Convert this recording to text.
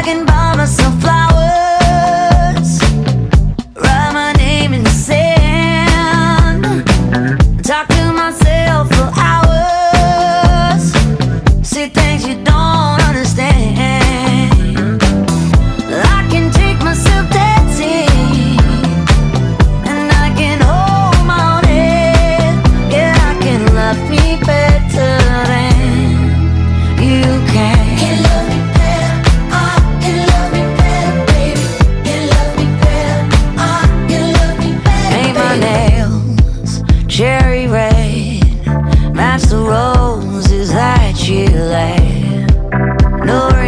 I can buy myself flowers, write my name in sand, talk to myself for hours, say things you don't understand. I can take myself dancing, and I can hold my head. Yeah, I can love. cherry red match the roses that you lay. No